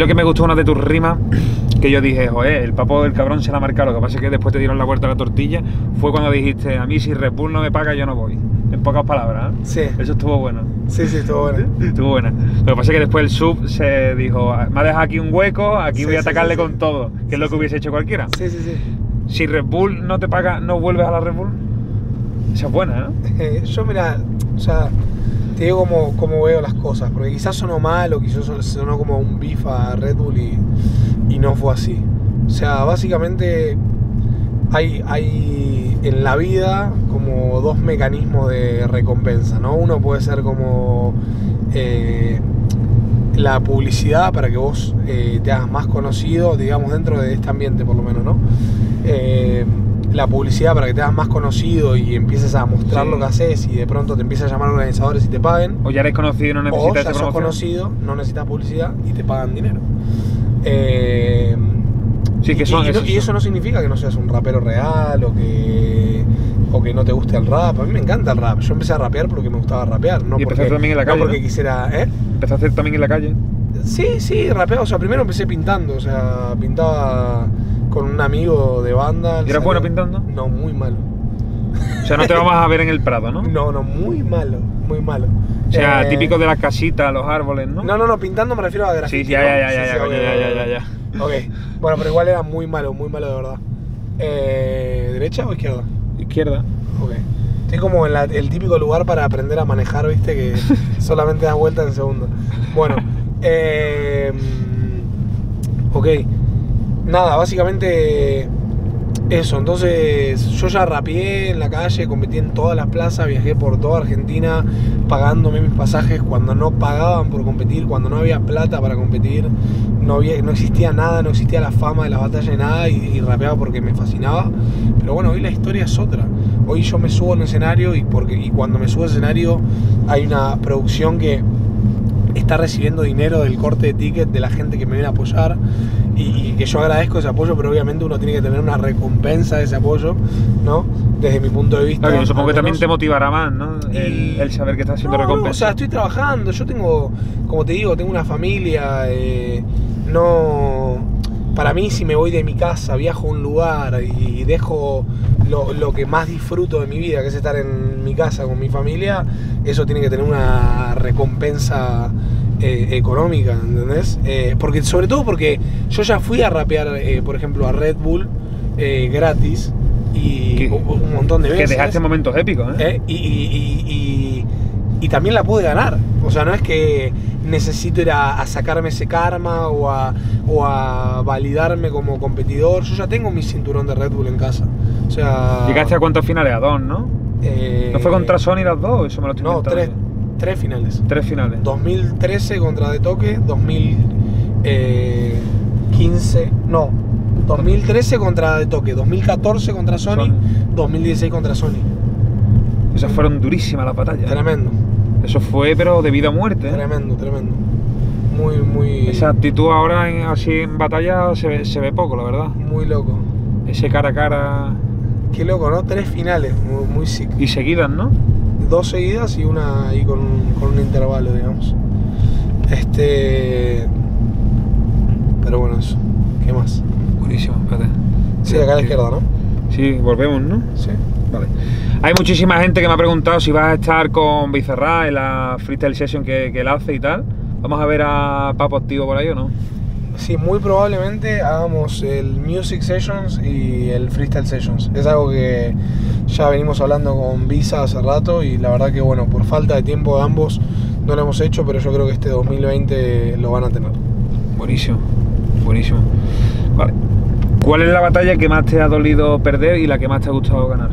Lo que me gustó una de tus rimas, que yo dije, joder, el papo del cabrón se la ha marcado, lo que pasa es que después te dieron la vuelta a la tortilla, fue cuando dijiste, a mí si Red Bull no me paga, yo no voy. En pocas palabras, ¿eh? Sí. Eso estuvo bueno. Sí, sí, estuvo bueno. Estuvo buena. Lo que pasa es que después el sub se dijo, me ha dejado aquí un hueco, aquí Sí, voy a atacarle sí, sí. con todo, que es lo que hubiese hecho cualquiera. Sí, sí, sí. Si Red Bull no te paga, no vuelves a la Red Bull. Esa es buena, ¿no? Eh, yo, mira, o sea, te digo cómo, veo las cosas, porque quizás sonó mal o quizás sonó como un beef a Red Bull y, y no fue así. O sea, básicamente hay, hay en la vida como dos mecanismos de recompensa, ¿no? Uno puede ser como eh, la publicidad para que vos eh, te hagas más conocido, digamos, dentro de este ambiente por lo menos, ¿no? Eh, la publicidad para que te hagas más conocido y empieces a mostrar Sí. lo que haces y de pronto te empiezan a llamar organizadores y te paguen. O ya eres conocido y no O necesitas ya esa sos promoción. conocido, no necesitas publicidad y te pagan dinero. Eh, Sí, que son y, no- y eso no significa que no seas un rapero real o que, o que no te guste el rap. A mí me encanta el rap. Yo empecé a rapear porque me gustaba rapear. No Y porque, empezaste también en la no calle, porque ¿no? quisiera. ¿eh? Hacer también en la calle. Sí, sí, rapeaba. O sea, primero empecé pintando. O sea, pintaba con un amigo de banda. ¿Y eras bueno pintando? No, muy malo. O sea, no te vamos a ver en el Prado, ¿no? No, no, muy malo. Muy malo. O sea, Eh, típico de las casitas, los árboles, ¿no? No, no, no, pintando me refiero a graffiti. Sí, ya, ya, ya, ya, sí, ya, ya, ya, ya, ya. Ok, bueno, pero igual era muy malo, muy malo de verdad. Eh, ¿Derecha o izquierda? Izquierda. Ok. Estoy como en la- el típico lugar para aprender a manejar, viste, que solamente das vuelta en segundo. Bueno, eh, ok. Nada, básicamente eso. Entonces yo ya rapeé en la calle, competí en todas las plazas, viajé por toda Argentina pagándome mis pasajes cuando no pagaban por competir, cuando no había plata para competir, no, había, no existía nada, no existía la fama de la batalla de nada y, rapeaba porque me fascinaba. Pero bueno, hoy la historia es otra. Hoy yo me subo en escenario y, porque, y cuando me subo al escenario hay una producción que está recibiendo dinero del corte de ticket de la gente que me viene a apoyar y, y que yo agradezco ese apoyo, pero obviamente uno tiene que tener una recompensa de ese apoyo, ¿no? Desde mi punto de vista. Claro, yo supongo que también te motivará más, ¿no? El, saber que estás haciendo No, no, recompensa. o sea, estoy trabajando, yo tengo, como te digo, tengo una familia, eh, no... Para mí, si me voy de mi casa, viajo a un lugar y dejo lo, lo que más disfruto de mi vida, que es estar en mi casa con mi familia, eso tiene que tener una recompensa eh, económica, ¿entendés? Eh, porque, sobre todo porque yo ya fui a rapear, eh, por ejemplo, a Red Bull eh, gratis y Que- un, montón de que veces. dejaste momentos épicos, ¿eh? Y, y- y- y- también la pude ganar. O sea, no es que necesito ir a, a sacarme ese karma o a, o a validarme como competidor. Yo ya tengo mi cinturón de Red Bull en casa. O sea. Llegaste a cuántos finales? A dos, ¿no? ¿No fue contra Sony las dos? Eso me lo estoy No, inventando tres. Tres finales. Tres finales. 2013 contra De Toque, 2015. No, 2013 contra De Toque, 2014 contra Sony, Sony. 2016 contra Sony. Esas fueron durísimas las batallas. Tremendo, Eso fue, pero de vida a muerte. ¿eh? tremendo, tremendo. Muy, muy. Esa actitud ahora en- así en batalla se ve, se ve poco, la verdad. Muy loco. Ese cara a cara Qué loco, ¿no? Tres finales, muy, muy sick. y seguidas, ¿no? Dos seguidas y una ahí con un, con un intervalo, digamos. Este. Pero bueno, eso. ¿Qué más? Buenísimo, espérate. Sí, acá a la izquierda, ¿no? Sí, volvemos, ¿no? Sí. Vale. Hay muchísima gente que me ha preguntado si vas a estar con Bizarra en la freestyle session que, que él hace y tal. Vamos a ver a Papo activo por ahí o no. Sí, muy probablemente hagamos el Music Sessions y el Freestyle Sessions. Es algo que ya venimos hablando con Visa hace rato y la verdad que bueno, por falta de tiempo de ambos no lo hemos hecho, pero yo creo que este 2020 lo van a tener. Buenísimo, buenísimo. Vale. ¿Cuál es la batalla que más te ha dolido perder y la que más te ha gustado ganar?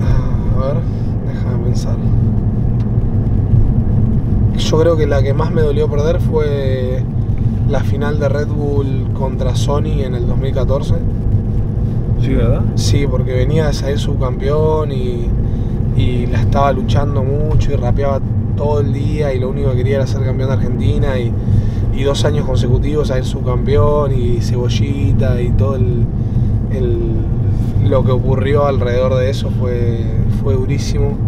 Ah, A ver, déjame pensar. Yo creo que la que más me dolió perder fue la final de Red Bull contra Sony en el 2014. Sí, ¿verdad? Sí, porque venía de salir subcampeón y, y la estaba luchando mucho y rapeaba todo el día y lo único que quería era ser campeón de Argentina y, y dos años consecutivos salir subcampeón y cebollita y todo el, el- lo que ocurrió alrededor de eso fue, fue durísimo.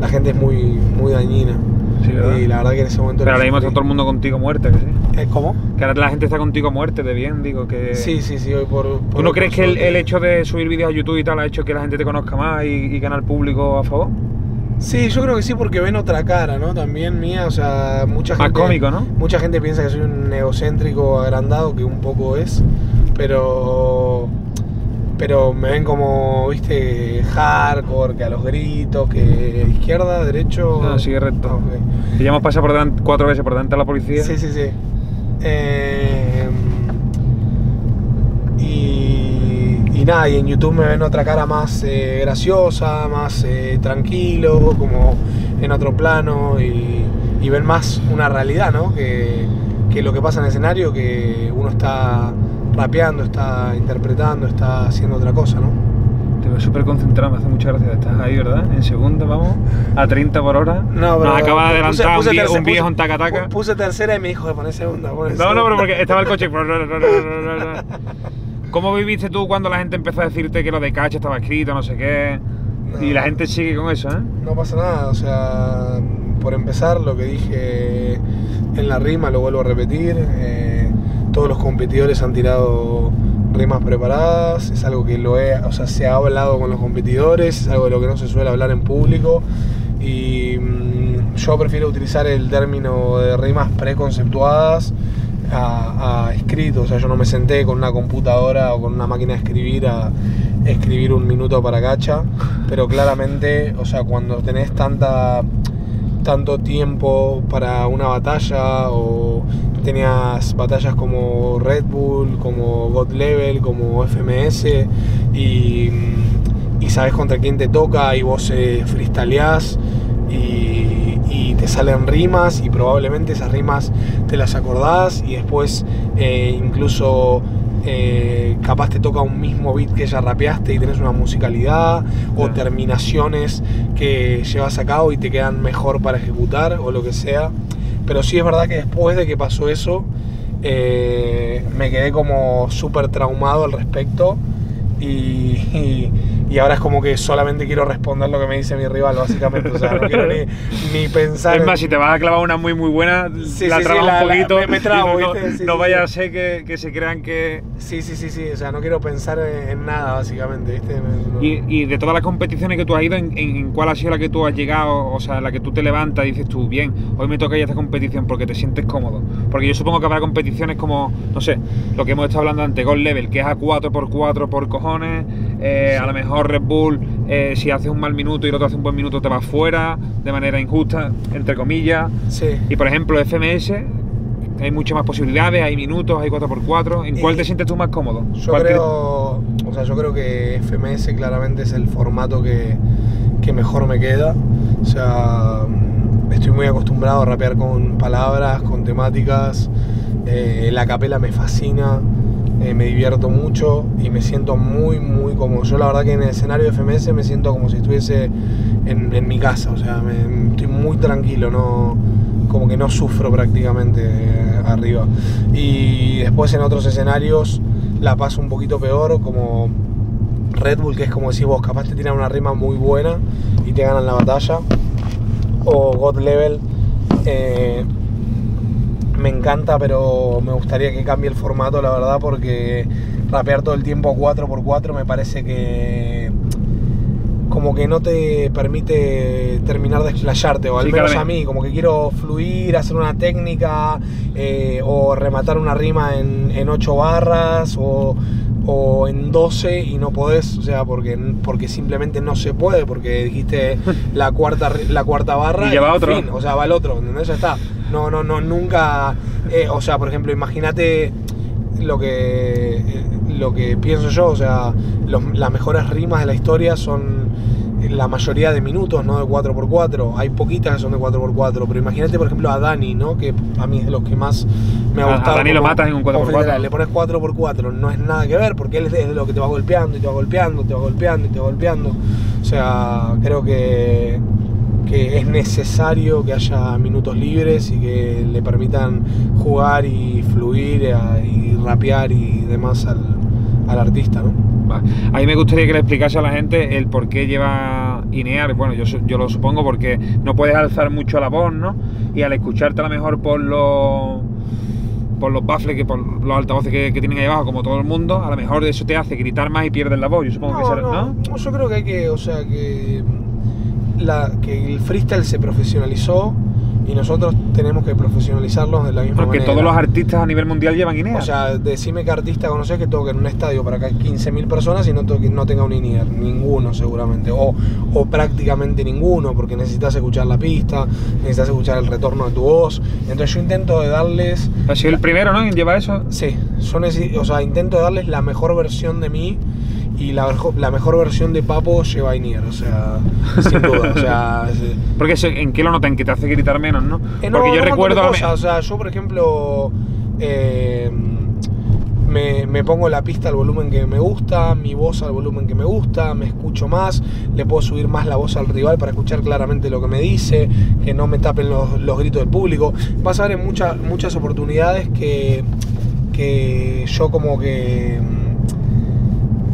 La gente es muy, muy dañina. Sí, ¿verdad? Y la verdad que en ese momento... Pero ahora mismo está todo el mundo contigo muerte, que sí. Eh, ¿Cómo? Que ahora la gente está contigo muerte de bien, digo que... Sí, sí, sí, hoy por... ¿Tú por- no por crees que el, hecho de subir vídeos a YouTube y tal ha hecho que la gente te conozca más y, y ganar público a favor? Sí, yo creo que sí, porque ven otra cara, ¿no? También mía, o sea, mucha Más gente... cómico, ¿no? Mucha gente piensa que soy un egocéntrico agrandado, que un poco es, pero... Pero me ven como, viste, hardcore, que a los gritos, que izquierda, derecho... No, sigue recto. Ah, ok. Y ya hemos pasado por delante, cuatro veces por delante de la policía. Sí, sí, sí. Eh, y, y nada, y en YouTube me ven otra cara más eh, graciosa, más eh, tranquilo, como en otro plano, y, y ven más una realidad, ¿no? Que, que lo que pasa en el escenario, que uno está rapeando, está interpretando, está haciendo otra cosa, ¿no? Te veo súper concentrado, me hace mucha gracia. Estás ahí, ¿verdad? En segunda, vamos, a 30 por hora. No, Nos acaba de puse- adelantar puse un, vie- terce- un viejo puse- en taca-taca. pu- Puse tercera y me dijo, poné segunda, poné No, segunda". no, pero porque estaba el coche. ¿Cómo viviste tú cuando la gente empezó a decirte que lo de cacha estaba escrito, no sé qué? Y No. la gente sigue con eso, ¿eh? No pasa nada, o sea, por empezar, lo que dije en la rima lo vuelvo a repetir. eh, todos los competidores han tirado rimas preparadas, es algo que lo he, o sea, se ha hablado con los competidores, es algo de lo que no se suele hablar en público. Y mm, yo prefiero utilizar el término de rimas preconceptuadas a, a escrito, o sea, yo no me senté con una computadora o con una máquina de escribir a escribir un minuto para gacha, pero claramente, o sea, cuando tenés tanta tanto tiempo para una batalla o tenías batallas como Red Bull, como God Level, como FMS y, y sabes contra quién te toca y vos eh, freestyleás y, y te salen rimas y probablemente esas rimas te las acordás y después eh, incluso eh, capaz te toca un mismo beat que ya rapeaste y tenés una musicalidad o terminaciones que llevas a cabo y te quedan mejor para ejecutar o lo que sea. Pero sí es verdad que después de que pasó eso, eh, me quedé como súper traumado al respecto y, y- y ahora es como que solamente quiero responder lo que me dice mi rival, básicamente. O sea, no quiero ni, ni pensar. Es en- más, si te vas a clavar una muy muy buena, Sí, la sí, sí, la- un la- poquito. me- me trabo, y no, vaya a ser que, que se crean que. Sí, sí, sí, sí. O sea, no quiero pensar en, en nada, básicamente. ¿viste? No- Y, y de todas las competiciones que tú has ido, ¿en, en- en cuál ha sido la que tú has llegado? O sea, la que tú te levantas y dices tú, bien, hoy me toca ir a esta competición porque te sientes cómodo. Porque yo supongo que habrá competiciones como, no sé, lo que hemos estado hablando antes, Gold Level, que es a 4x4 por cojones. eh, A lo mejor Red Bull, eh, si haces un mal minuto y el otro hace un buen minuto, te vas fuera de manera injusta, entre comillas. Sí. Y por ejemplo, FMS, hay muchas más posibilidades, hay minutos, hay 4x4. ¿En cuál Y- te sientes tú más cómodo? Yo ¿Cuál te- creo, o sea, yo creo que FMS claramente es el formato que, que mejor me queda. O sea, estoy muy acostumbrado a rapear con palabras, con temáticas. Eh, la capela me fascina, eh, me divierto mucho y me siento muy, muy cómodo. Yo la verdad que en el escenario de FMS me siento como si estuviese en, en mi casa. O sea, estoy muy tranquilo, no como que no sufro prácticamente eh, arriba. Y después en otros escenarios la paso un poquito peor, como Red Bull, que es como decís vos, capaz te tiran una rima muy buena y te ganan la batalla. O God Level, eh, me encanta, pero me gustaría que cambie el formato, la verdad, porque rapear todo el tiempo 4x4 me parece que como que no te permite terminar de explayarte, o al Sí, menos a mí, como que quiero fluir, hacer una técnica, eh, o rematar una rima en, en 8 barras, o, o en 12 y no podés, o sea, porque, porque simplemente no se puede, porque dijiste la cuarta, la cuarta barra Y ya va otro. fin, o sea, va el otro, ¿entendés? Ya está. No, no, no, nunca, eh, o sea, por ejemplo, imagínate lo que eh, lo que pienso yo, o sea, los- las mejores rimas de la historia son la mayoría de minutos, no de 4x4. Hay poquitas que son de 4x4, pero imagínate, por ejemplo, a Dani, ¿no? Que a mí es de los que más me ha A- a gustado. Dani lo matas en un como 4x4. freestyler. Le pones 4x4, no es nada que ver, porque él es de es de lo que te va golpeando y te va golpeando, te va golpeando y te va golpeando. O sea, creo que que es necesario que haya minutos libres y que le permitan jugar y fluir eh, y rapear y demás al, al artista, ¿no? A mí me gustaría que le explicase a la gente el por qué lleva Inear, bueno, yo, yo lo supongo porque no puedes alzar mucho la voz, ¿no? Y al escucharte a lo mejor por los por los baffles, que por los altavoces que, que tienen ahí abajo, como todo el mundo, a lo mejor eso te hace gritar más y pierdes la voz. Yo supongo que será, no, ¿no? no, yo creo que hay que, o sea, que, la, que el freestyle se profesionalizó y nosotros tenemos que profesionalizarlo de la misma Porque manera. todos los artistas a nivel mundial llevan Inear. O sea, decime qué artista conoces que toque en un estadio para acá 15.000 personas y no, toque, no tenga un INEAR. Ninguno seguramente. O, o prácticamente ninguno, porque necesitas escuchar la pista, necesitas escuchar el retorno de tu voz. Entonces yo intento de darles... ha sido el primero, ¿no? En llevar eso. Sí, necesi- o sea, intento de darles la mejor versión de mí y la, mejor versión de Papo lleva INEAR. O sea, sin duda. O sea, Porque ¿en qué lo notan? Que te hace gritar menos, ¿no? Eh, no, Porque yo recuerdo. a me- cosas, O sea, yo, por ejemplo, eh, me, me pongo la pista al volumen que me gusta, mi voz al volumen que me gusta, me escucho más, le puedo subir más la voz al rival para escuchar claramente lo que me dice, que no me tapen los, los gritos del público. Vas a ver en muchas muchas oportunidades que, que yo como que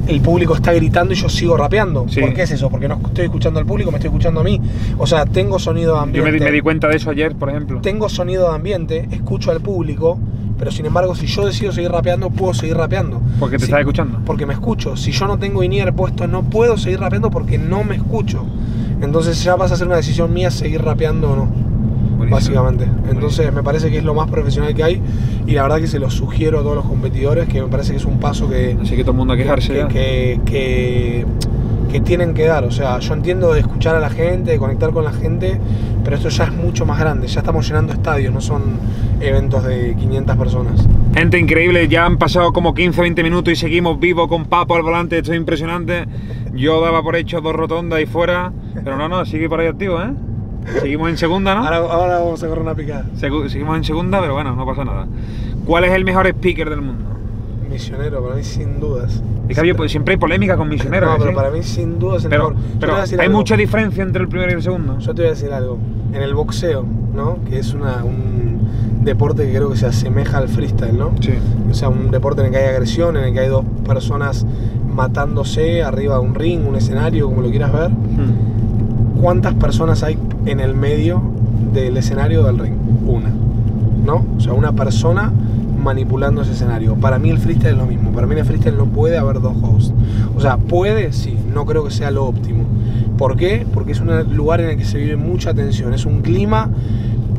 el público está gritando y yo sigo rapeando. Sí. ¿Por qué es eso? Porque no estoy escuchando al público, me estoy escuchando a mí. O sea, tengo sonido de Yo ambiente me, di- me di cuenta de eso ayer, por ejemplo. tengo sonido de ambiente, escucho al público, pero sin embargo, si yo decido seguir rapeando, puedo seguir rapeando. Porque te Si- estás escuchando. Porque me escucho. Si yo no tengo INEAR puesto, no puedo seguir rapeando porque no me escucho. Entonces ya vas a ser una decisión mía seguir rapeando o no, Buenísimo. básicamente. Entonces me parece que es lo más profesional que hay y la verdad que se lo sugiero a todos los competidores, que me parece que es un paso que, Así que todo el mundo a quejarse que, que, que- que tienen que dar. O sea, yo entiendo de escuchar a la gente, de conectar con la gente, pero esto ya es mucho más grande. Ya estamos llenando estadios, no son eventos de 500 personas. Gente increíble, ya han pasado como 15-20 minutos y seguimos vivos con Papo al volante, esto es impresionante. Yo daba por hecho dos rotondas y fuera, pero no, no, sigue por ahí activo, ¿eh? Seguimos en segunda, ¿no? Ahora, ahora vamos a correr una picada. Segu- seguimos en segunda, pero bueno, no pasa nada. ¿Cuál es el mejor speaker del mundo? Misionero, para mí sin dudas. Es que había- pues, siempre hay polémica con misioneros. No, pero ¿sí? para mí sin dudas es el Pero, mejor. Pero hay algo. mucha diferencia entre el primero y el segundo. Yo te voy a decir algo. En el boxeo, ¿no? Que es una, un deporte que creo que se asemeja al freestyle, ¿no? Sí. O sea, un deporte en el que hay agresión, en el que hay dos personas matándose arriba de un ring, un escenario, como lo quieras ver. Hmm. ¿Cuántas personas hay en el medio del escenario del ring? Una. ¿No? O sea, una persona manipulando ese escenario. Para mí el freestyle es lo mismo. Para mí en el freestyle no puede haber dos hosts. O sea, puede, sí, no creo que sea lo óptimo. ¿Por qué? Porque es un lugar en el que se vive mucha tensión. Es un clima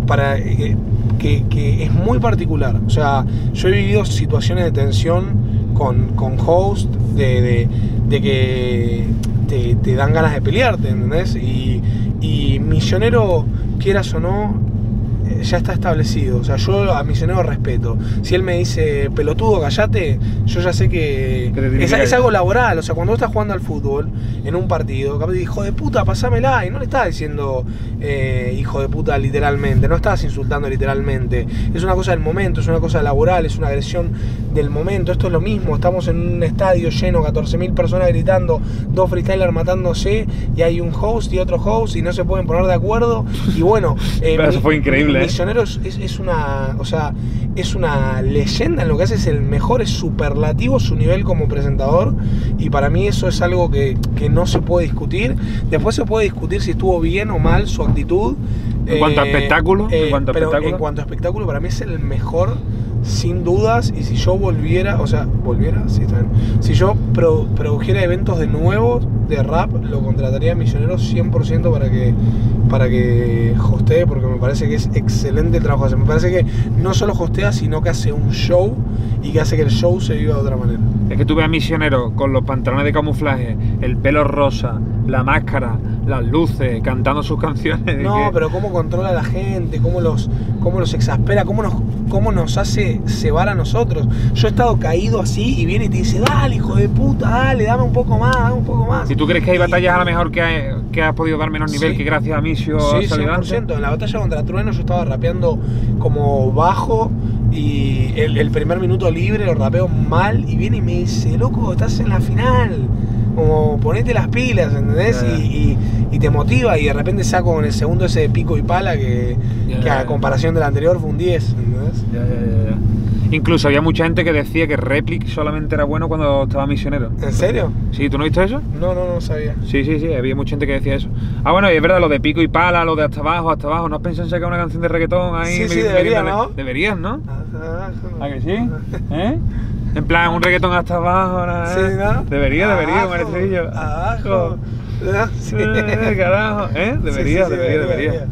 para, eh, que, que es muy particular. O sea, yo he vivido situaciones de tensión con, con host, de, de- de que te, te dan ganas de pelearte, ¿entendés? Y, y Misionero, quieras o no, ya está establecido. O sea, yo a Misionero respeto. Si él me dice, pelotudo, callate, yo ya sé que es, algo laboral. O sea, cuando vos estás jugando al fútbol en un partido, capaz, hijo de puta, pasámela. Y no le estás diciendo eh, hijo de puta literalmente, no estás insultando literalmente. Es una cosa del momento, es una cosa laboral, es una agresión del momento. Esto es lo mismo. Estamos en un estadio lleno, 14.000 personas gritando, dos freestylers matándose, y hay un host y otro host, y no se pueden poner de acuerdo. Y bueno, eh, Pero eso fue increíble, ¿eh? Misioneros es, es una, o sea, es una leyenda en lo que hace, es el mejor, es superlativo su nivel como presentador y para mí eso es algo que, que no se puede discutir. Después se puede discutir si estuvo bien o mal su actitud. eh, En cuanto a espectáculo, en cuanto a pero espectáculo. en cuanto a espectáculo, para mí es el mejor sin dudas y si yo volviera, o sea, volviera, sí, está bien. Si yo pro- produjera eventos de nuevo de rap, lo contrataría a Misioneros 100% para que para que hostee porque me parece que es excelente el trabajo que hace. Me parece que no solo hostea, sino que hace un show y que hace que el show se viva de otra manera. Es que tú ves a Misionero con los pantalones de camuflaje, el pelo rosa, la máscara, las luces, cantando sus canciones. No, que- pero cómo controla a la gente, cómo los, cómo los exaspera, cómo nos, cómo nos hace cebar a nosotros. Yo he estado caído así y viene y te dice, dale, hijo de puta, dale, dame un poco más, dame un poco más. ¿Y tú crees que hay Y- batallas a lo mejor que, hay- que has podido dar menos nivel Sí. que gracias a Sí, has salido antes? 100%. En la batalla contra Trueno yo estaba rapeando como bajo y el, el primer minuto libre lo rapeo mal y viene y me dice, loco, estás en la final. Ponete las pilas, ¿entendés? Y, y- y te motiva y de repente saco con el segundo ese de pico y pala que, Ya, que a comparación del anterior fue un 10, ¿entendés? Ya, ya. Incluso había mucha gente que decía que Replic solamente era bueno cuando estaba misionero. ¿En serio? ¿Sí? ¿Tú no viste eso? No, no, no sabía. Sí, sí, sí, había mucha gente que decía eso. Ah, bueno, y es verdad, lo de pico y pala, lo de hasta abajo, hasta abajo. ¿No has pensado en sacar una canción de reggaetón ahí? Sí, sí, debería, ¿no? Deberías, ¿no? ¿A que sí? ¿Eh? En plan, un reggaetón hasta abajo. Sí, ¿no? Debería, debería, un Abajo, estribillo. Abajo. Sí. Eh, carajo, ¿eh? Debería, Sí, sí, sí, debería, debería,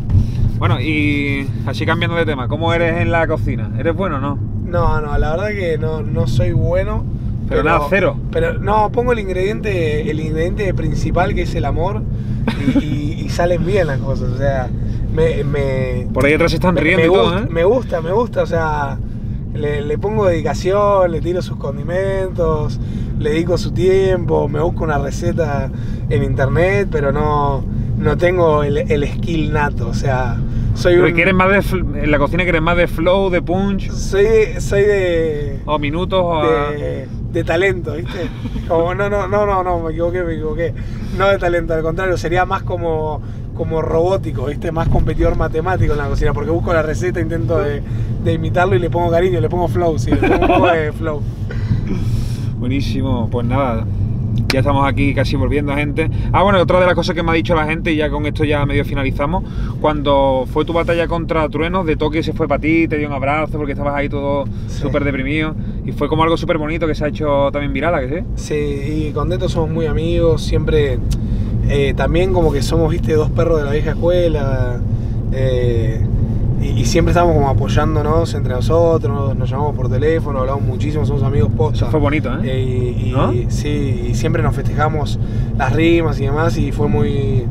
Bueno, y así cambiando de tema, ¿cómo eres en la cocina? ¿Eres bueno o no? No, no, la verdad que no, no soy bueno. Pero nada, cero. Pero no, pongo el ingrediente, el ingrediente principal que es el amor y, y- y salen bien las cosas. O sea, me, me, Por ahí atrás están me- riendo me y todo, ¿eh? me gusta, me gusta, o sea, le, le pongo dedicación, le tiro sus condimentos, le dedico su tiempo, me busco una receta en internet, pero no, no tengo el, el skill nato, o sea, soy Pero un... más de, en la cocina que eres más de flow, de punch, Soy, soy de... o minutos, o a- de, de talento, ¿viste? Como, no, no, no, no, no, me equivoqué, me equivoqué. No de talento, al contrario, sería más como, como robótico, ¿viste? Más competidor matemático en la cocina, porque busco la receta, intento de, de imitarlo y le pongo cariño, le pongo flow, sí, le pongo un poco de flow. Buenísimo, pues nada, ya estamos aquí casi volviendo gente. Ah, bueno, otra de las cosas que me ha dicho la gente, y ya con esto ya medio finalizamos, cuando fue tu batalla contra Truenos, de Tokio se fue para ti, te dio un abrazo porque estabas ahí todo Sí. súper deprimido, y fue como algo súper bonito que se ha hecho también viral, ¿a que sí? Sí, y con Neto somos muy amigos, siempre eh, también como que somos, viste, dos perros de la vieja escuela. eh, y, y siempre estamos como apoyándonos entre nosotros, nos llamamos por teléfono, hablamos muchísimo, somos amigos posta. Eso fue bonito, ¿eh? Eh, y, y- ¿No? sí, y siempre nos festejamos las rimas y demás y fue muy,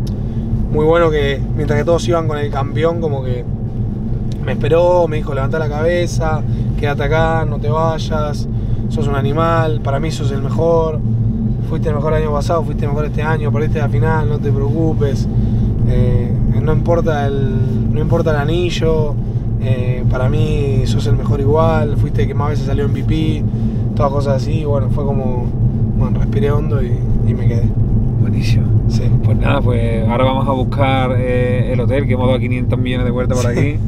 muy bueno que mientras que todos iban con el campeón como que me esperó, me dijo levanta la cabeza, quédate acá, no te vayas, sos un animal, para mí sos el mejor, fuiste mejor el año pasado, fuiste mejor este año, perdiste la final, no te preocupes, eh, no importa el, no importa el anillo, eh, para mí sos el mejor igual, fuiste el que más veces salió en MVP, todas cosas así, bueno, fue como, bueno, respiré hondo y, y me quedé. Buenísimo. Sí. Pues nada, pues ahora vamos a buscar eh, el hotel, que hemos dado 500 millones de vueltas por aquí.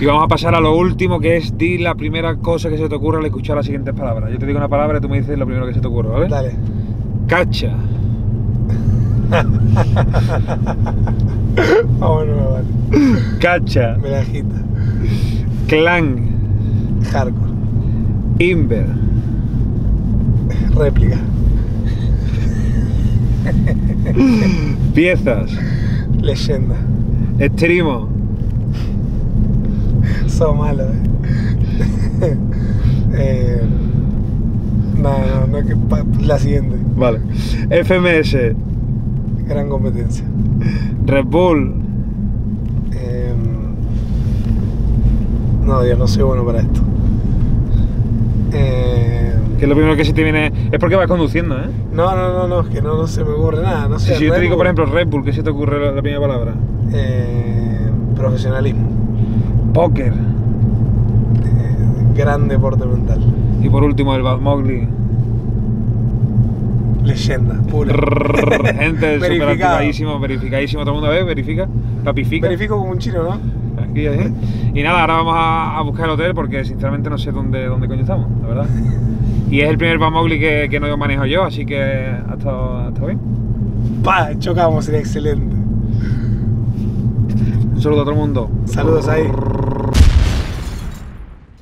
Y vamos a pasar a lo último, que es di la primera cosa que se te ocurra al escuchar las siguientes palabras. Yo te digo una palabra y tú me dices lo primero que se te ocurra, ¿vale? Dale. Cacha, Vámonos, vale. cacha, Me la agita. clan, Hardcore. Inver, Réplica. piezas, Leyenda. extremo, Sos malo, eh. eh no, no, no, que la siguiente. Vale, FMS, Gran competencia. Red Bull, Eh, no, Dios, no soy bueno para esto. Eh, que lo primero que se te viene. Es porque vas conduciendo, ¿eh? no, no, no, no, es que no, no se me ocurre nada. No sé, Si, yo te digo, por ejemplo, Red Bull, ¿qué se te ocurre la, la primera palabra? eh, profesionalismo. Póker. Eh, gran deporte mental. Y por último, el Bad Mowgli. Leyenda, pura. Gente, activadísimo, verificadísimo. ¿Todo el mundo ve? ¿Verifica? ¿Papifica? Verifico como un chino, ¿no? Aquí, ahí. Y nada, ahora vamos a, a buscar el hotel porque sinceramente no sé dónde, dónde coño estamos, la verdad. Y es el primer Bad Mowgli que, que no manejo yo, así que ha estado, ha estado bien. Pa, chocamos, sería excelente. Un saludo a todo el mundo. Saludos ahí.